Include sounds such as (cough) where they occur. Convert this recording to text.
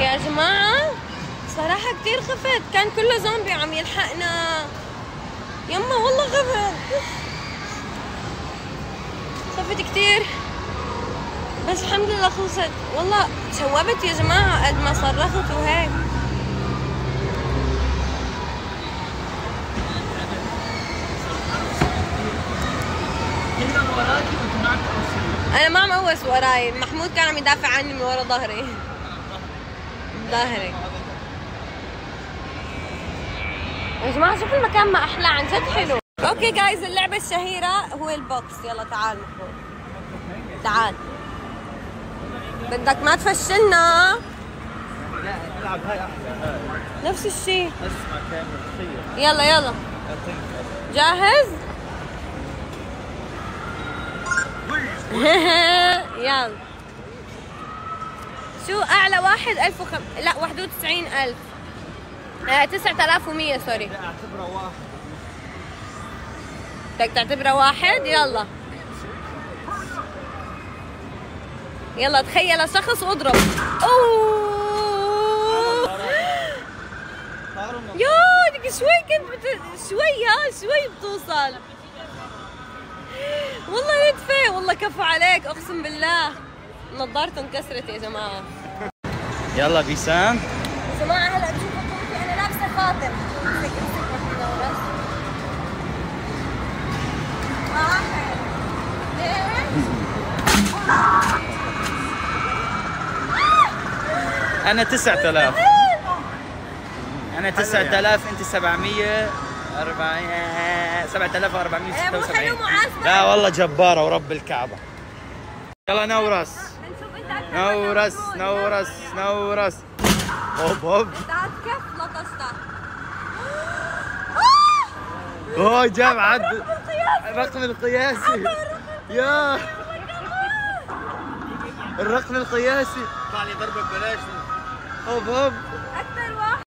يا جماعة. صراحة كتير خفت. كان كله زومبي عم يلحقنا. يما والله خفت. خفت كتير. بس الحمد لله خلصت. والله شوبت يا جماعة قد ما صرخت وهيك. أنا ما عم أوس وراي. محمود كان عم يدافع عني من ورا ظهري. ظهري يا جماعة شوفوا المكان ما أحلى عن جد حلو. أوكي جايز اللعبة الشهيرة هو البوكس. يلا تعال محمود تعال. بدك ما تفشلنا. لا العب هاي أحلى نفس الشيء يلا يلا. جاهز؟ (laughs) يلا. شو أعلى واحد؟ ألف وخم... لا واحد وتسعين ألف. آه سوري اعتبره واحد بدك تعتبره واحد؟ يلا. يلا تخيل شخص واضرب أوه. يا ديك شوي كنت بت... شوي شوي بتوصل. والله ندفة والله كفو عليك أقسم بالله. نظارته انكسرت يا جماعة. يلا بيسان يا جماعة هلا بشوفوا قوتي أنا لابسة خاتم امسك امسك. واحد اثنين أنا 9000 (laughs) أنا 9000 انت 700 400 7476 خلوه محاسبة. لا والله جبارة ورب الكعبة. يلا نورس نورس. نورس نورس. هوب هوب كيف اوه جاب عد. الرقم القياسي. يا. الرقم القياسي. طلع لي ضربة ببلاش. هوب هوب أكثر واحد.